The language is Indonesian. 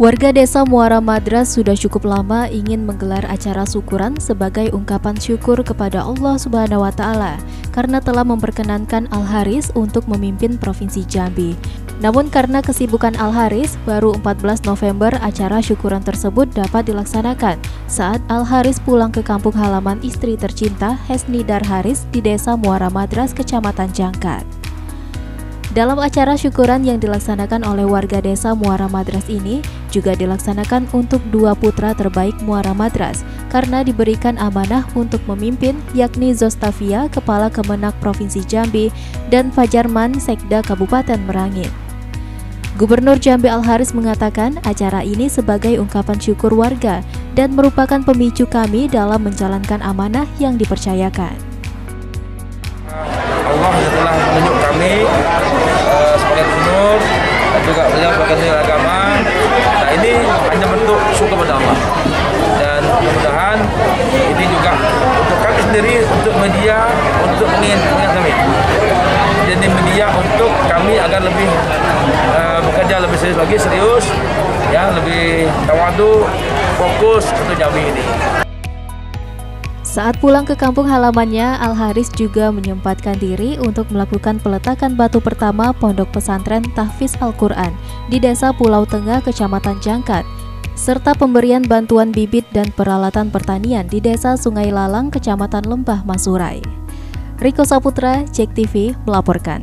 Warga desa Muara Madras sudah cukup lama ingin menggelar acara syukuran sebagai ungkapan syukur kepada Allah Subhanahu wa taala karena telah memperkenankan Al Haris untuk memimpin Provinsi Jambi. Namun karena kesibukan Al Haris, baru 14 November acara syukuran tersebut dapat dilaksanakan saat Al Haris pulang ke kampung halaman istri tercinta Hesni Dar Haris di Desa Muara Madras, Kecamatan Jangkat. Dalam acara syukuran yang dilaksanakan oleh warga desa Muara Madras ini juga dilaksanakan untuk dua putra terbaik Muara Madras karena diberikan amanah untuk memimpin yakni Zostavia Kepala Kemenak Provinsi Jambi dan Fajarman Sekda Kabupaten Merangin. Gubernur Jambi Al-Haris mengatakan acara ini sebagai ungkapan syukur warga dan merupakan pemicu kami dalam menjalankan amanah yang dipercayakan. Menteri agama. Nah ini hanya bentuk syukur kepada Allah. Dan mudah-mudahan ini juga untuk kami sendiri, untuk media, untuk mengingat kami. Jadi media untuk kami agar lebih uh, bekerja lebih serius lagi, serius, ya lebih tawadu, fokus untuk Jambi ini. Saat pulang ke kampung halamannya, Al Haris juga menyempatkan diri untuk melakukan peletakan batu pertama pondok pesantren Tahfiz Al-Quran di Desa Pulau Tengah, Kecamatan Jangkat, serta pemberian bantuan bibit dan peralatan pertanian di Desa Sungai Lalang, Kecamatan Lembah Masurai. Riko Saputra, Cek TV, melaporkan.